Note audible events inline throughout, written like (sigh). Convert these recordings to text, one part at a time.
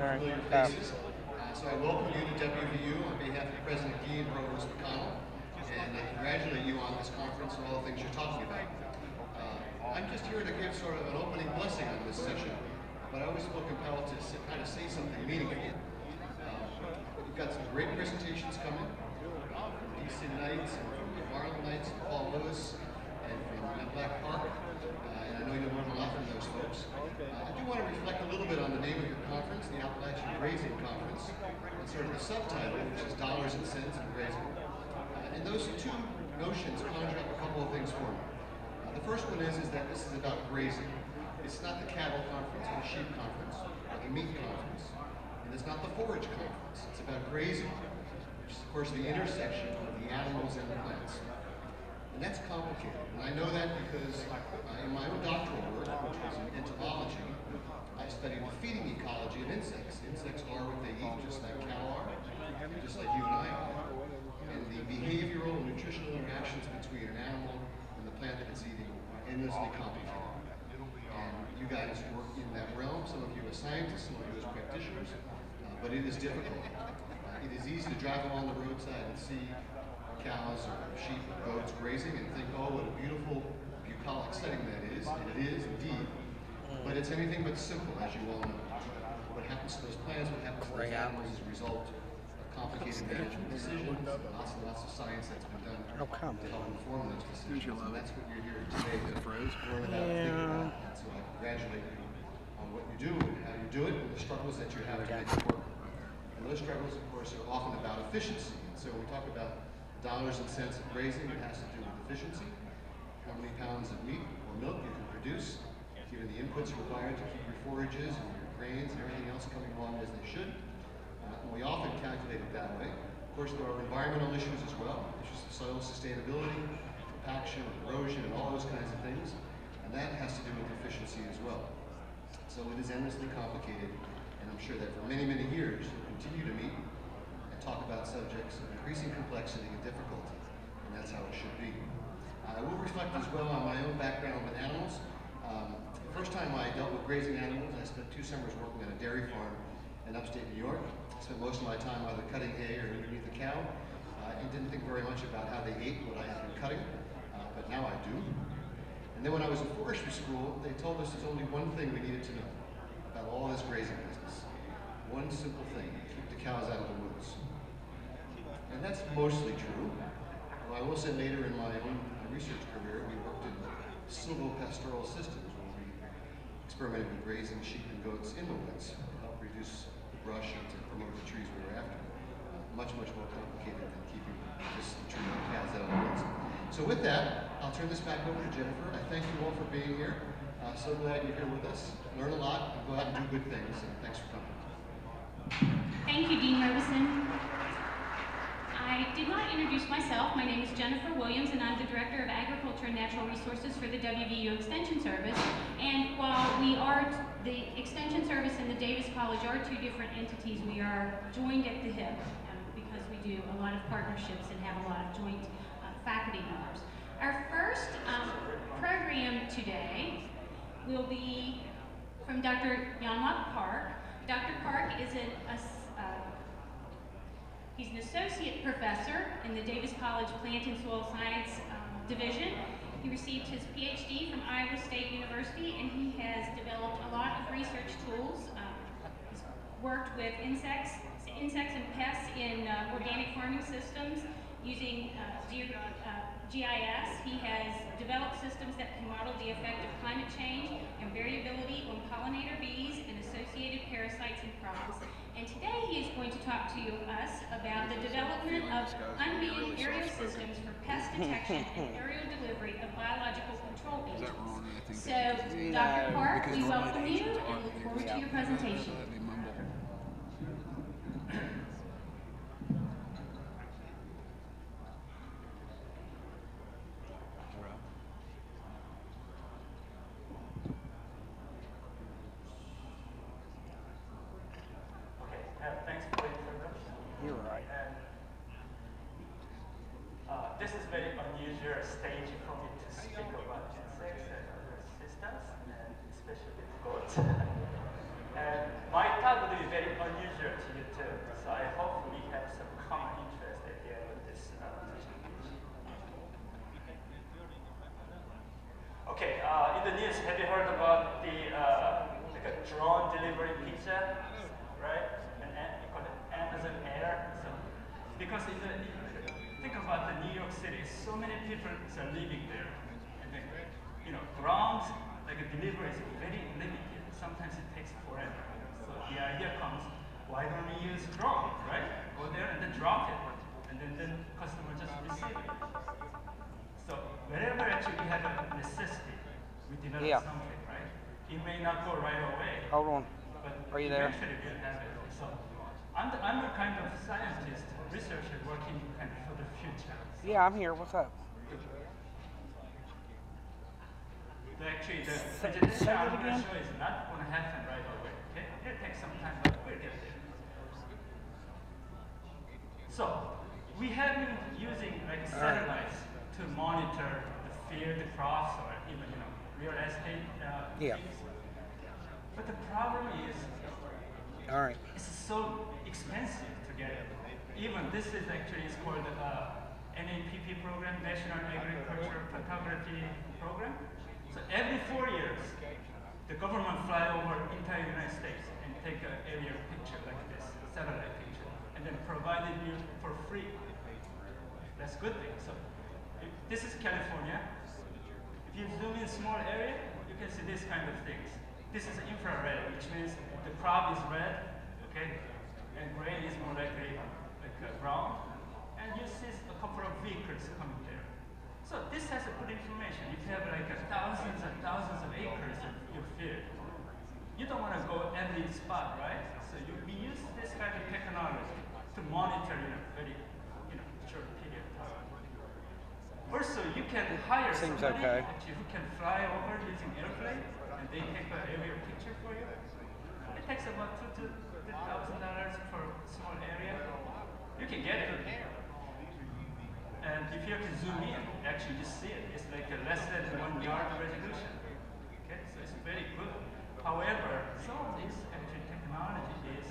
right, familiar faces. Uh, So I welcome you to WVU on behalf of President Gee and Provost McConnell, and I congratulate you on this conference and all the things you're talking about. Uh, I'm just here to give sort of an opening blessing on this session, but I always feel compelled to s- kind of say something meaningful. Uh, We've got some great presentations coming, from DC Knights, and from the Marlin Knights, and Paul Lewis, and from Black Park, I know learn a lot from those folks. Uh, I do want to reflect a little bit on the name of your conference, the Appalachian Grazing Conference, and sort of the subtitle, which is Dollars and Cents and Grazing. Uh, and those two notions conjure up a couple of things for me. Uh, the first one is, is that this is about grazing. It's not the cattle conference or the sheep conference or the meat conference. And it's not the forage conference. It's about grazing, which is, of course, the intersection of the animals and the plants. And that's complicated. And I know that because in my own doctoral work, which was in entomology, I studied the feeding ecology of insects. Insects are what they eat, just like cow are, just like you and I are. And the behavioral and nutritional interactions between an animal and the plant that it's eating are endlessly complicated. And you guys work in that realm, some of you as scientists, some of you as practitioners, uh, but it is difficult. Uh, it is easy to drive along the roadside and see cows or sheep or goats grazing and think, oh, what a beautiful bucolic setting that is, and it is indeed. But it's anything but simple, as you all know. What happens to those plants, what happens to those animals is a result of complicated management decisions, lots and lots of science that's been done Oh, come to help inform those decisions. And that's what you're here today to froze. learn about and think about. And so I congratulate you on what you do and how you do it and the struggles that you have to make it work. And those struggles, of course, are often about efficiency. And so we talk about dollars and cents of grazing, it has to do with efficiency, how many pounds of meat or milk you can produce, given the inputs required to keep your forages and your grains and everything else coming along as they should. Uh, and we often calculate it that way. Of course, there are environmental issues as well, issues of soil sustainability, compaction, erosion, and all those kinds of things. And that has to do with efficiency as well. So it is endlessly complicated, and I'm sure that for many, many years, you'll continue to meet talk about subjects of increasing complexity and difficulty, and that's how it should be. I will reflect as well on my own background with animals. Um, the first time I dealt with grazing animals, I spent two summers working on a dairy farm in upstate New York. I spent most of my time either cutting hay or underneath the cow, uh, and didn't think very much about how they ate what I had been cutting, uh, but now I do. And then when I was in forestry school, they told us there's only one thing we needed to know about all this grazing business. One simple thing, keep the cows out of the woods. And that's mostly true. Although I will say later in my own research career, we worked in silvopastoral systems where we experimented with grazing sheep and goats in the woods to help reduce the brush and to promote the trees we were after. Uh, much, much more complicated than keeping just the tree cows out of the woods. So with that, I'll turn this back over to Jennifer. I thank you all for being here. Uh, so glad you're here with us. Learn a lot and go out and do good things. And thanks for coming. Thank you, Dean Robison. I did not introduce myself. My name is Jennifer Williams, and I'm the Director of Agriculture and Natural Resources for the WVU Extension Service. And while we are, the Extension Service and the Davis College are two different entities, we are joined at the hip um, because we do a lot of partnerships and have a lot of joint uh, faculty members. Our first um, program today will be from Dr. Yong Lak Park. Dr. Park is an, a s- uh, he's an associate professor in the Davis College Plant and Soil Science um, Division. He received his PhD from Iowa State University, and he has developed a lot of research tools. Um, he's worked with insects, insects and pests in uh, organic farming systems using uh, G- uh, GIS. He has developed systems that can model the effect of climate change and variability on pollinator bees and associated parasites and crops. And today he is going to talk to you, us about the development of unmanned aerial systems for pest (laughs) detection and aerial delivery of biological control agents. wrong? I think So, Dr. Park, we welcome you and look forward to your presentation. They mumble. Okay, uh, thanks for the introduction. You're right. And uh, this is very unusual stage for me to speak about insects and other systems, and especially goats. (laughs) and my talk will be very unusual to you too. So I hope we have some common interest at the end of this uh, presentation. Okay, uh, in the news, have you heard about the uh, like a drone delivery pizza, right? And you call it Amazon Air. So because in the think about the New York City, so many people are living there, and then, you know, ground like a delivery is very limited. Sometimes it takes forever. So the idea comes, why don't we use drone, right? Go there and then drop it, and then then customer just receive it. So wherever actually we have a necessity, we develop Yeah. something, right? It may not go right away, Hold on. but Are you there? have it. So I'm, the, I'm a kind of scientist, researcher working kind of for the future. Yeah, I'm here. What's up? Actually, the presentation I'm going to show is not going to happen right away. Okay, it'll take some time, but we'll get there. So we have been using like satellites to monitor the field, the crops, or even you know real estate uh, Yeah. things. But the problem is All right. it's so expensive to get it. Even this is actually is called uh, NAPP program, National Agriculture Photography Program. So every four years, the government fly over entire United States and take an aerial picture like this, satellite picture, and then provide it you for free. That's good thing. So this is California. If you zoom in small area, you can see this kind of things. This is infrared, which means the crop is red, okay, and gray is more likely like uh, brown, and you see a couple of vehicles coming there. So this has a good information. If you have like a thousands and thousands of acres of your field, you don't want to go every spot, right? So you, we use this kind of technology to monitor in a very, you know, short period of time. Also, you can hire Seems somebody okay. who can fly over using airplane, and they take an aerial picture for you. It takes about two to three thousand dollars for a small area. You can get it. And if you have to zoom in, actually just see it. It's like a less than one yard resolution. Okay, so it's very good. However, some of this actually technology is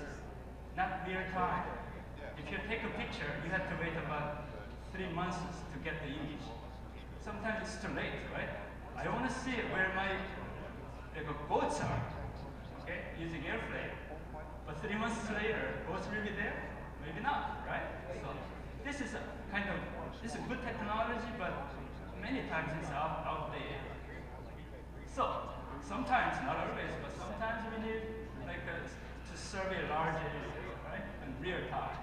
not real time. If you take a picture, you have to wait about three months to get the image. Sometimes it's too late, right? I want to see where my like, boats are, okay, using airplane. But three months later, boats will be there? Maybe not, right? So this is a kind of this is good technology, but many times it's out out there. So sometimes, not always, but sometimes we need like a, to survey large areas, right, in real time,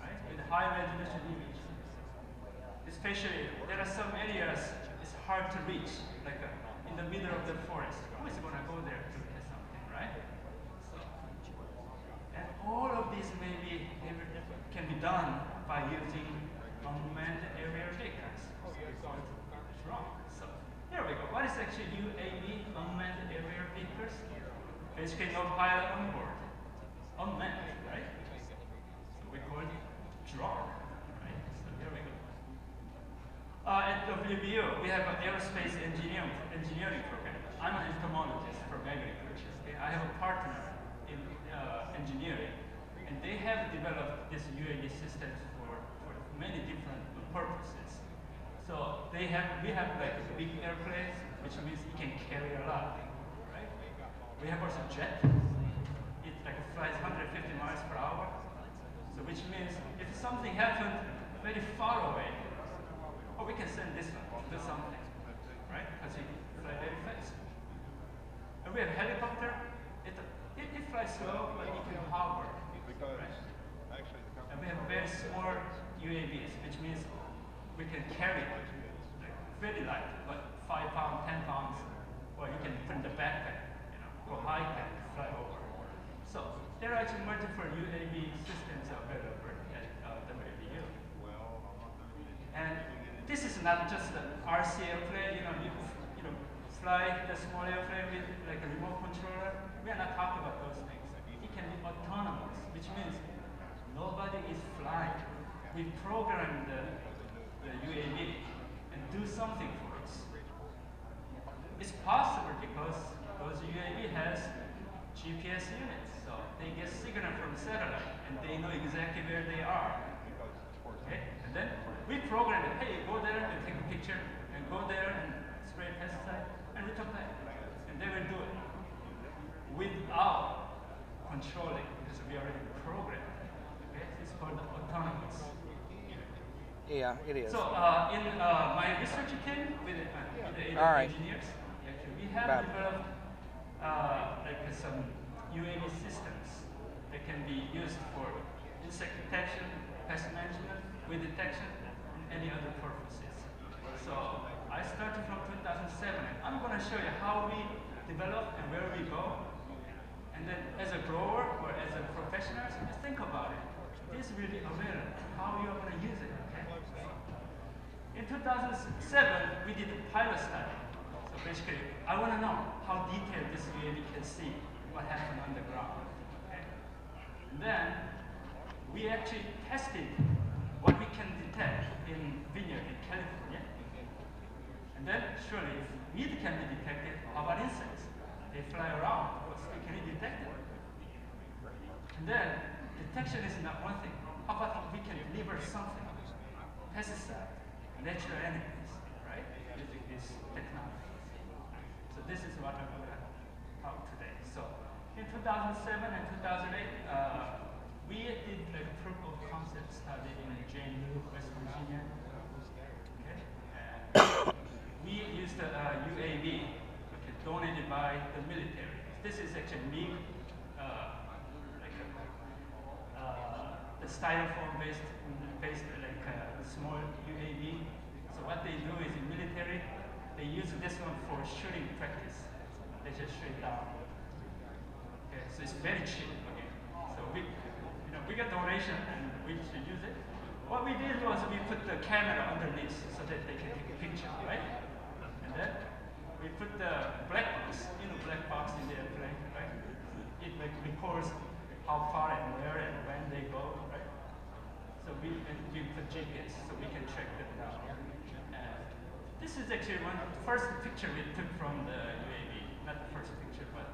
right, with high resolution image. Especially, there are some areas it's hard to reach, like uh, in the middle of the forest. Who is going to go there to get something, right? So, and all of these maybe can be done by using unmanned aerial vehicles. It's wrong. So here we go. What is actually UAV, unmanned aerial vehicles? Basically no pilot on board. Unmanned, right? So we call it drone, right? So here we go. Uh, at WVU, we have an aerospace engineering, engineering program. I'm an entomologist from agriculture. Okay? I have a partner in uh, engineering, they have developed this UAV systems for, for many different purposes. So they have, we have like big airplanes, which means it can carry a lot, right? We have also jet. It like flies 150 miles per hour. So which means if something happened very far away, or we can send this one to something, right? Because it fly very fast. And we have a helicopter. It, it, it flies slow, but it can hover, And we have very small UAVs, which means we can carry like very light, like five pounds, ten pounds, or you can put in the backpack, you know, go hike and fly over. So there are actually multiple UAV systems available at uh, WVU. And this is not just an RC airplane, you know, you, you know, fly the small airplane with like a remote controller. We are not talking about those things. Can be autonomous, which means nobody is flying. We program the, the UAV and do something for us. It's possible because those UAV has GPS units. So they get signal from satellite and they know exactly where they are. Okay? And then we program it, hey, go there and take a picture, and go there and spray pesticide, and return back. And they will do it without controlling because we already programmed. Okay? It's called autonomous. Yeah, it is. So uh, in uh, my research team with, uh, with the right. engineers, actually, we have Bye. developed uh, like uh, some UAV systems that can be used for insect detection, pest management, weed detection, and any other purposes. So I started from 2007, and I'm going to show you how we develop and where we go. And then as a grower or as a professional, just think about it. This really available. How you are going to use it, okay? In 2007, we did a pilot study. So basically, I want to know how detailed this UAV can see what happened on the ground. Okay? Then we actually tested what we can detect in vineyard in California. And then, surely, if weed can be detected, how about insects? They fly around. What's, can detect them? And then, detection is not one thing. How about we can deliver something? Pesticide, natural enemies, right? Using this technology. So this is what I'm going to talk today. So in 2007 and 2008, uh, we did a proof of concept study in Jane West Virginia. Okay? And we used a uh, UAV, okay, donated by the military. This is actually MiG, uh, like a, uh, the styrofoam based, based like uh, small UAV. So what they do is in military, they use this one for shooting practice. They just shoot it down. Okay, so it's very cheap. Okay, so we, you know, we got donation and we should use it. What we did was we put the camera underneath so that they can take a picture, right? And then we put the black box, you know, black box in the airplane, right? It records how far and where and when they go, right? So we we put GPS so we can track them down. This is actually one first picture we took from the UAV, not the first picture, but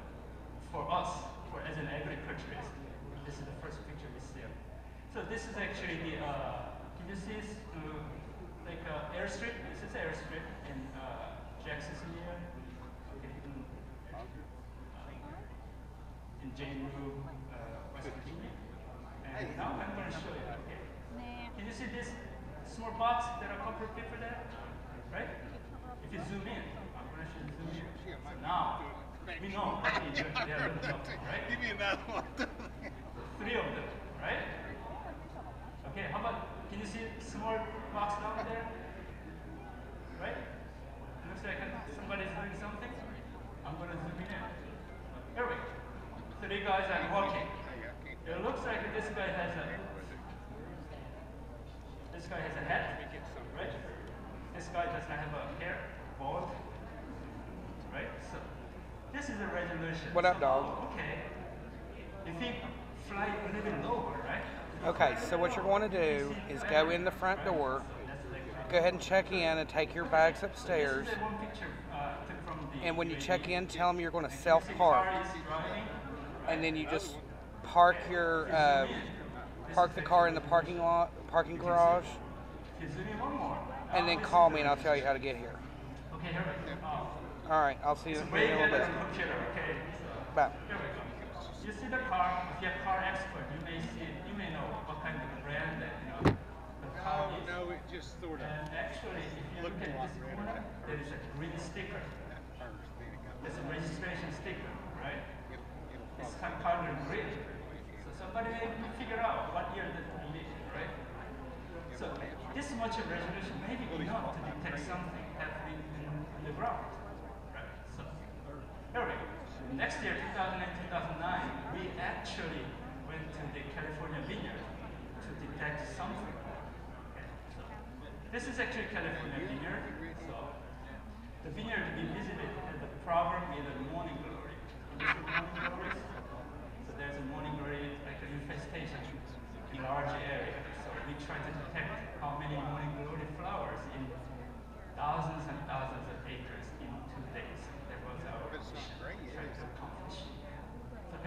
for us, for as an agriculturist, this is the first picture we see. So this is actually the uh, can you see uh, like uh, airstrip? This is airstrip in Jacksonville, okay, in, uh, in Jane Lew, uh, West Virginia. And now I'm going to show you. Okay. Can you see this small box? There are a couple of people there, right? If you zoom in, I'm going to show you zoom in. So now we know what they do. They are looking (laughs) up, right? Give me another one. Three of them, right? Okay, how about, can you see small box down there? Right? Like somebody's doing something. I'm gonna zoom in. Here we go. Three guys are walking. It looks like this guy has a, this guy has a hat, right? This guy does not have a hair, bald, right? So, this is a resolution. What up, So, dog? oh, Okay. If he fly a little bit lower, right? Okay, so what you're going to do is go in the front door, go ahead and check in and take your bags upstairs. This is one picture uh, took from the And when you check in, tell them you're going to self you see the park. car is driving, And then you just park your uh, park the car in the parking lot, parking garage, You zoom in one more. and then call me and I'll tell you how to get here. Okay, here we go. Oh, All right, I'll see you in way a little bit. Okay. Bye. Here we go. You see the car. If you're a car expert, you may see. You may know what kind of brand that you know the car is. No, it just sort of. And actually, if you look at this corner, there is a green sticker. It's a registration sticker, right? It's kind of colored green. So somebody may figure out what year that we live, right? So this much of resolution may be enough to detect something happening in, in the ground, right? So here we go. Next year, 2008, 2009, we actually went to the California vineyard to detect something. Okay, so this is actually California vineyard. So the vineyard we visited had the problem with the morning glory. Can you see morning glories? So there's a morning glory like an infestation in large area. So we try to detect how many morning glory flowers in thousands and thousands of acres in two days. That was our mission trying to accomplish. So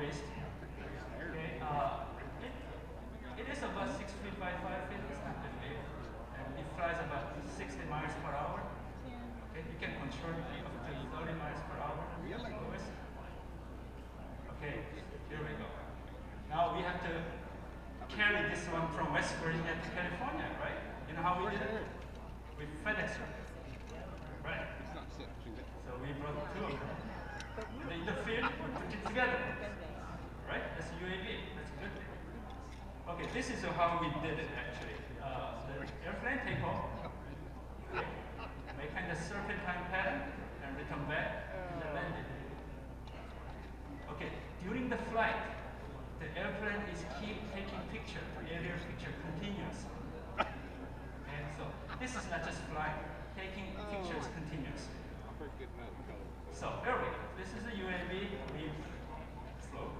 wrist. Okay, uh, it, it is about six feet by five feet. It's not that big, and it flies about 60 miles per hour. Okay, you can control it up to 30 miles per hour. Lowest. Okay, here we go. Now we have to carry this one from West Virginia to California, right? You know how we did it? With FedEx. Right. So we brought two of them. In the field, we put it together. Right? That's UAV. That's good. Okay, this is how we did it actually. Uh, the airplane take off, make kind of serpentine pattern, and return back, and then land it. Okay, during the flight, the airplane is keep taking picture, aerial picture continuous. Okay, so this is not just flying, taking pictures continuous. So there we go. This is a UAV. We flew,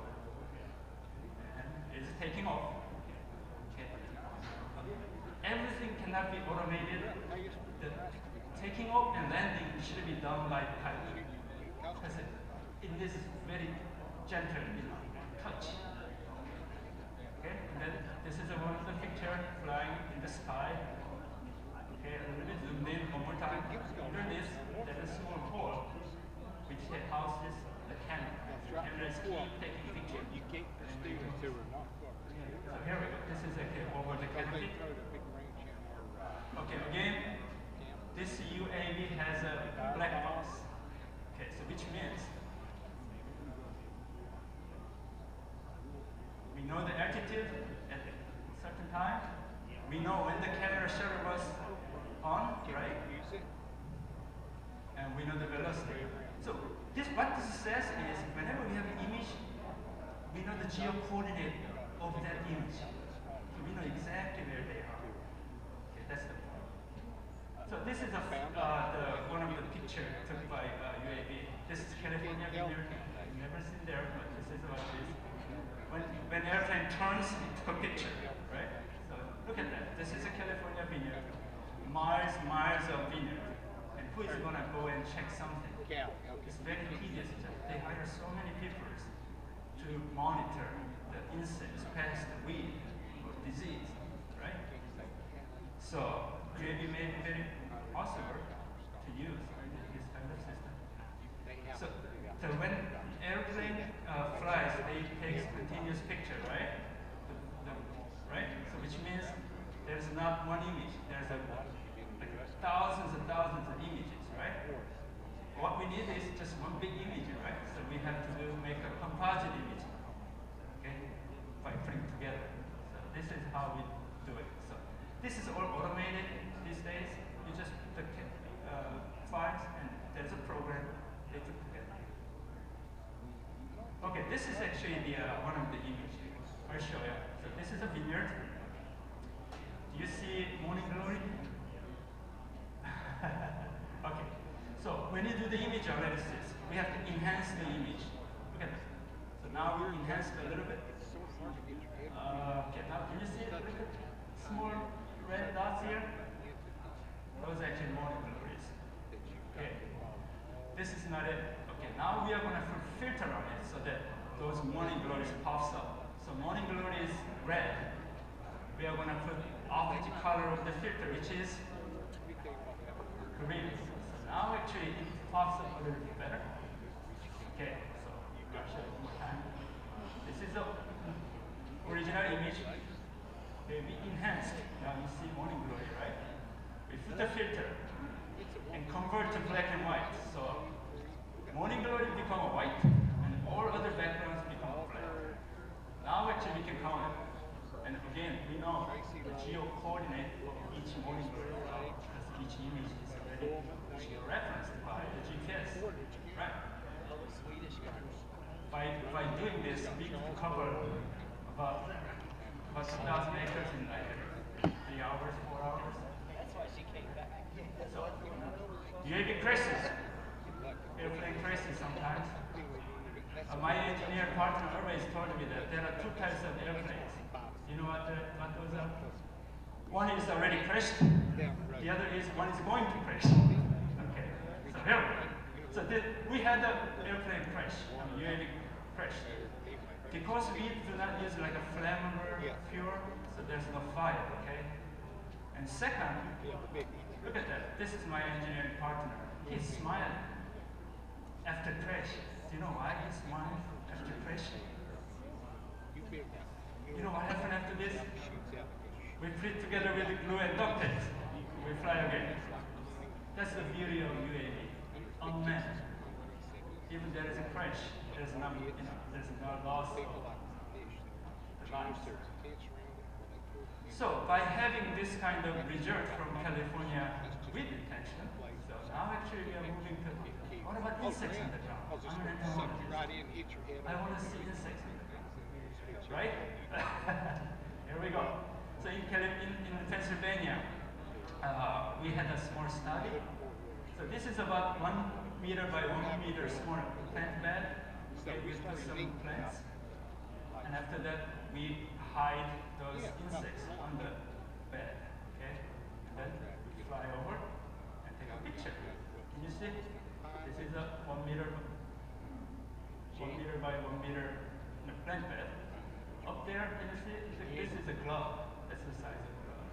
and it's taking off. Everything cannot be automated. The taking off and landing should be done by pilot. Because it, it is very gentle, touch. Okay, and then this is a wonderful picture flying in the sky. Okay, a little bit zoomed in one more time. Under this, there's a small hole which houses the camera. The camera is keep taking picture. So here we go. This is okay, over the canopy. Okay, again, this UAV has a black box. Okay, so which means we know the altitude at a certain time. We know when the camera shutter was on, right? And we know the velocity. So this what this says is whenever we have an image, we know the geo coordinate of that image. So we know exactly where they are. Okay, that's the point. So this is a, uh, the, one of the picture took by uh, UAV. This is California vineyard. I've never seen there, but this is what it is. When, when airplane turns, it took a picture, right? So look at that. This is a California vineyard. Miles, miles of vineyard. And who is gonna go and check something? It's very tedious. They hire so many people to monitor the insects, pests, the weed, or disease, right? So UAV made it very possible to use this kind of system. So, so when airplane uh, flies, they take continuous picture, right? The, the, right? So which means there's not one image. There's a, thousands and thousands of images, right? What we need is just one big image, right? So we have to make a composite image, okay, by putting together. So this is how we do it. So this is all automated these days. You just put the uh, files and there's a program they put together. Okay, this is actually the uh, one of the images. I'll show you. So this is a vineyard. Do you see morning glory? okay. So when you do the image analysis, we have to enhance the image. Look at that. So now we enhanced a little bit. Uh, okay, now can you see it? Look at small red dots here. Those are actually morning glories. Okay. This is not it. Okay, now we are going to filter on it so that those morning glories pops up. So morning glory is red. We are going to put opposite color of the filter, which is green. So now actually up a little bit better. Okay, so more time. This is the original image. Okay, we enhanced. Now you see morning glory, right? We put the filter and convert to black and white. So morning glory become white, and all other backgrounds become black. Now actually we can count it. And again, we know the geo coordinate of each morning glory each image is already geo-referenced by the GPS, right? By, by doing this, we can cover about, about 2,000 acres in like three hours, four hours. That's why she came back. So, UAV crashes. Airplane crashes sometimes. Uh, my engineer partner always told me that there are two types of airplanes. You know what, the, what those are? One is already crashed. The other is one is going to crash. Okay. So here we. So the, we had the airplane crash, I mean, UAV crash. Because we do not use like a flammable fuel, so there's no fire, okay? And second, look at that. This is my engineering partner. He's smiling after crash. Do you know why he smiled after crash? You know what happened after this? We fit together with the glue and duct tape. We fly again. That's the beauty of UAV. Unmanned. Even there is a crash, there's no, you know, there's no loss of the lives. So by having this kind of result from California with detection, so now actually we are moving to what about insects on the ground? I'm an entomologist. I want to see insects on the ground. Right? (laughs) Here we go. So in, in, in Pennsylvania, uh, we had a small study. So this is about one meter by one meter small plant bed. Okay, we put some plants. And after that, we hide those insects on the bed. Okay? And then we fly over and take a picture. Can you see? This is a one meter, one meter by one meter you know, plant bed. Up there, can you see? This is a glove. The size of glove.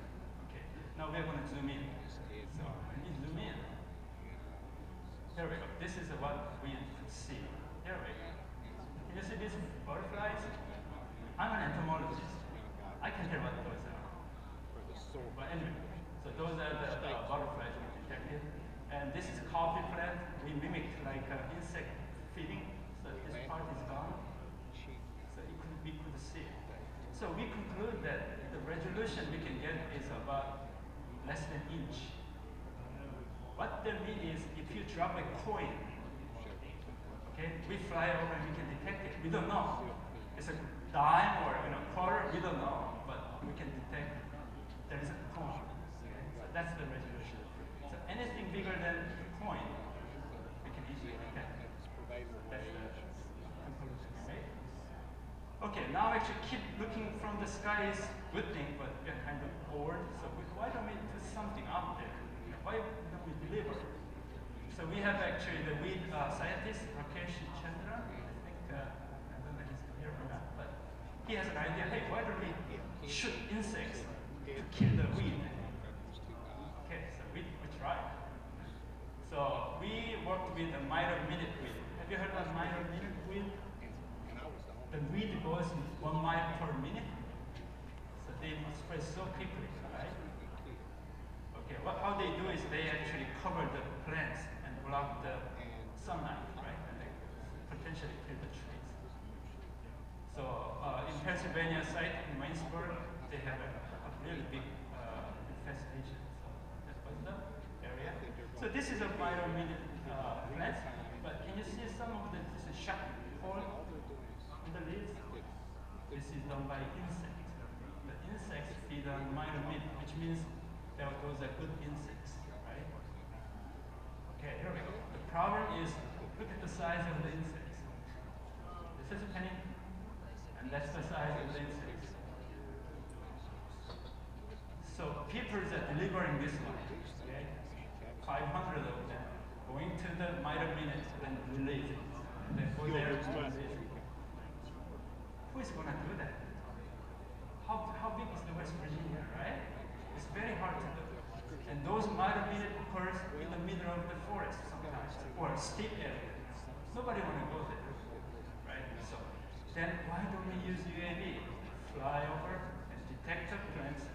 Okay. Now we're going to zoom in. So zoom in, here we go. This is what we see. Here we go. Can you see these butterflies? I'm an entomologist. I can tell what those are. But anyway, so those are the butterflies we detected. And this is a coffee plant. We mimicked like uh, insect feeding. So this part is gone. So you could, we could see. So we conclude that the resolution we can get is about less than inch. What that means is if you drop a coin, okay, we fly over and we can detect it. We don't know. It's a dime or you know quarter, we don't know, but we can detect there is a coin. Okay? So that's the resolution. So anything bigger than a coin, we can easily detect. That's the conclusion, right? Okay, now actually keep looking from the sky is good thing, but we're kind of bored. So we, why don't we do something out there? Why don't we deliver? So we have actually the lead uh, scientist, Rakesh Chandra. I think, uh, I don't know if he's here or not, but he has an idea. Hey, why don't we shoot insects to kill the weed? Okay, so we, we tried. So we worked with the mile-a-minute weed. Have you heard of mile-a-minute? The weed goes one mile per minute. So they must spread so quickly, right? Okay, what, how they do is they actually cover the plants and block the sunlight, right? And they potentially kill the trees. So uh, in Pennsylvania site in Waynesburg, they have a, a really big uh, infestation. So that was the area. So this is a minute uh, plant, but can you see some of the this is hole in the leaves? This is done by insects. The insects feed on minute, which means that those are good insects, right? Okay, here we go. The problem is, look at the size of the insects. This is a penny, and that's the size of the insects. So people are delivering this one, okay? 500 of them, going to the minute and releasing. And then go there. Who is going to do that? How, how big is the West Virginia, right? It's very hard to do. And those minute occurs in the middle of the forest sometimes, or steep area. Nobody want to go there, right? So then why don't we use UAV? Fly over and detect the plants.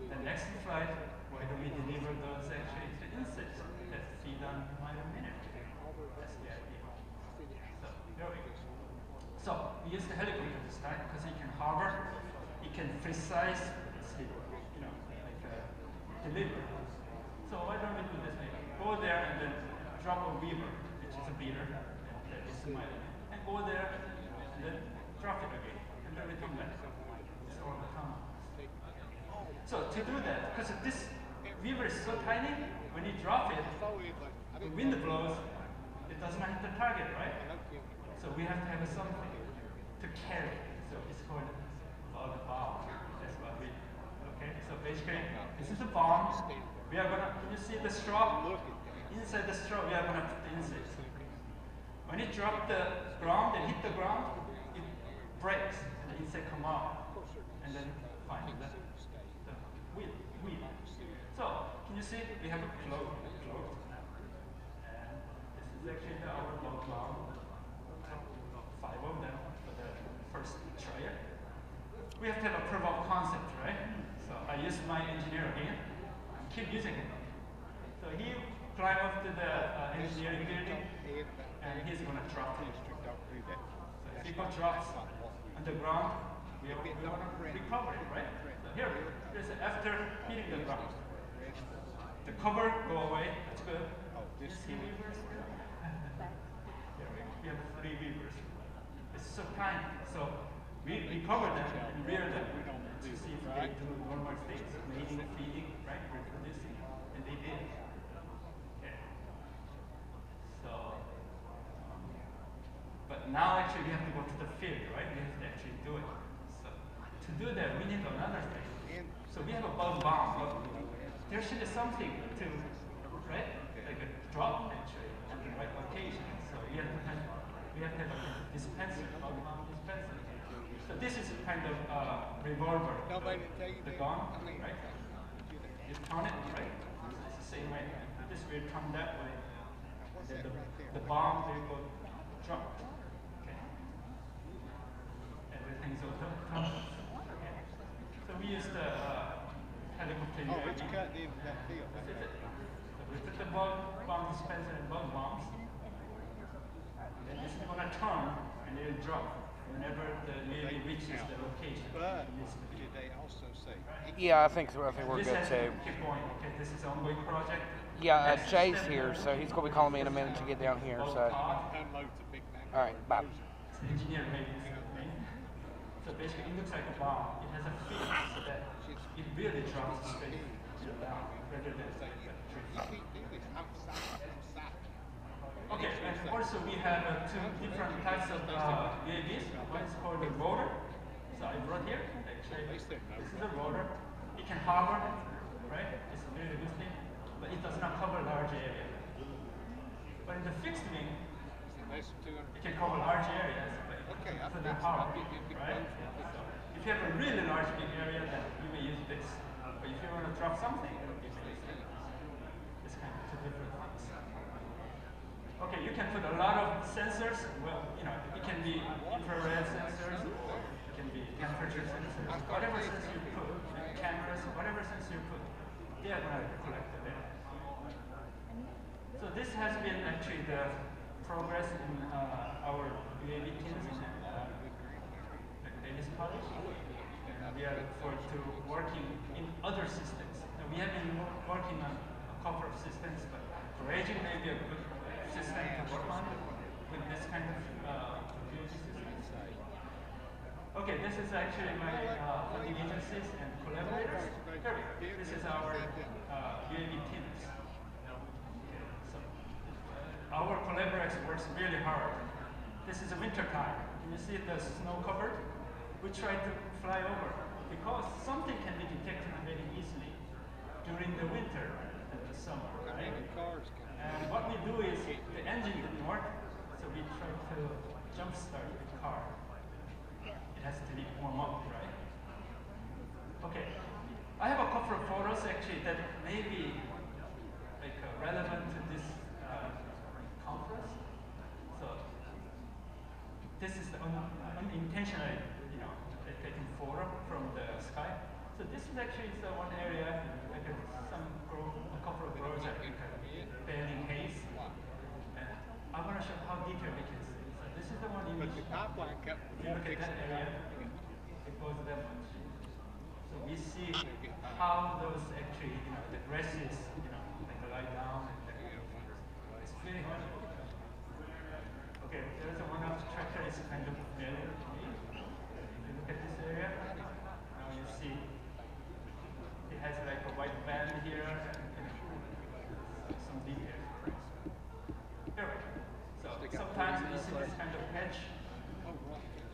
The next flight, why don't we deliver those actually to insects that feed on mile-a-minute? That's the idea. So there we go. So we use the helicopter this time because it can hover, it can precise, you know, like uh, deliver. So why don't we do this? Maybe go there and then drop a weevil, which is a beetle, and that is and go there and then drop it again, and then return back. It's all the time. So to do that, because this weevil is so tiny, when you drop it, the wind blows, it does not hit the target, right? So we have to have something to carry. So it's called bug bomb. That's what we okay. So basically this is a bomb. We are gonna can you see the straw? Inside the straw we are gonna put the insects. When it drop the ground and hit the ground, it them out, and then find the, the wheel, wheel. So, can you see we have a float, float, and this is actually the our load mount, five of them for the first trial. We have to have a proof of concept, right? So I use my engineer again, and keep using it. So he climb up to the uh, engineering building, and he's gonna drop it. So if he drops on the ground, we, we wanna recover it, right? So here, here's after hitting the ground. The cover go away, that's good. You see weevils? (laughs) Here we, have three weevils. It's so tiny, so we recover them and rear them to see if they do normal things, mating, feeding, right, reproducing, and they did. Okay. So, but now actually we have to go to the field, right? We have to actually do it. So to do that, we need another thing. So we have a bug bomb, there should be something to, right? Like a drop actually at the right location. So we have to have, we have to have a dispenser, bug bomb dispenser. So this is a kind of uh, revolver, the, the gun, right? You turn it, right? It's the same way. This will turn that way. Then the, the bomb will go drop. Okay. Everything's auto. Okay. So we use the uh, helicopter Oh, which cut did that field? We put the bug bomb dispenser and bug bombs. Then this is gonna turn and it'll drop whenever the UAV reaches the location. But it needs to be. did they also say? Yeah, I think so. I think we're This good has to too. keep going. Okay, this is ongoing project. Yeah, uh, Next Jay's step here, is so he's gonna be calling me in a minute to get down here. So, pod. Unloads a big Mac. all right, bye. It's an engineer made this thing. So basically, it looks like a bomb. It has a fin so that it really drops straight down rather than like You tree. can't do this outside, outside. Okay, and also we have uh, two different types of uh, UAVs. One is called the rotor. So I brought here. Actually, this is a rotor. It can hover, right? It's a really good thing, but it does not cover large area. But in the fixed wing, That's two hundred. it can cover large areas, but it Okay, doesn't think so. power, I think it'd be right? So if you have a really large big area, then you may use this. But if you want to drop something, you may use this. It's kind of two different things. Okay, you can put a lot of sensors. Well, you know, it can be infrared sensors, or it can be temperature sensors, whatever sensor you put, cameras, whatever sensor you put, they are going to collect the data. So this has been actually the progress in uh, our UAV teams in uh, Davis College. And we are looking forward to working in other systems. And we have been working on a couple of systems, but Raging may be a good system to work on with this kind of uh. Okay, this is actually my uh, agencies and collaborators. Here. This is our uh, UAV teams. So, our collaborators works really hard. This is a winter time. Can you see the snow covered? We try to fly over because something can be detected very easily during the winter and the summer. And what we do is the engine didn't work, so we try to jump start the car. It has to be warm up, right? Okay. I have a couple of photos actually that may be like uh, relevant to this uh, conference. So this is the un- unintentionally, you know, taken photo from the sky. So this is actually the one area, like uh, some grow, a couple of grows are uh, burying haze. And I want to show how detailed can see. So this is the one But image. the pipeline kept. You look at that area, it goes that much. So we see how those actually, you know, the grasses, you know, like lie down and it's really hard. Okay, there's a one of the tractor is kind of familiar to me. If you look at this area, now you see it has like a white band here and some detail. Here. So sometimes you see this kind of edge.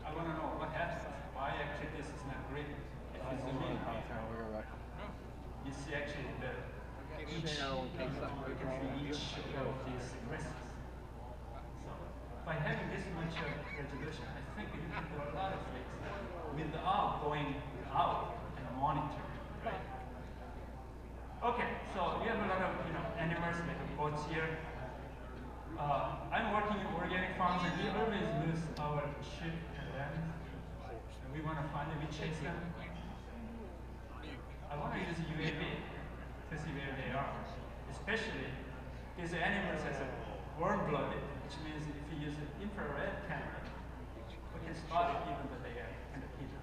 I want to know what happens. Why actually this is not green? If you zoom in, you see actually the each, you can see each of these grasses. So by having this much uh, resolution, I think you can do a lot of things without going out and monitor, here. Uh, I'm working in organic farms and we always lose our sheep and lambs, And we want to find them, we chase them. I want to use a UAV to see where they are. Especially these animals as a warm-blooded, which means if you use an infrared camera, we can spot it even though they are kind of hidden.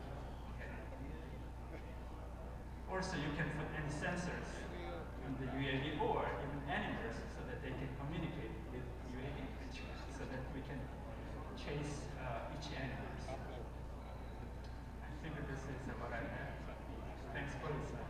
Also, you can put any sensors even the UAV or even animals, so that they can communicate with UAV so that we can chase uh, each animal. I think this is about it. Thanks for listening.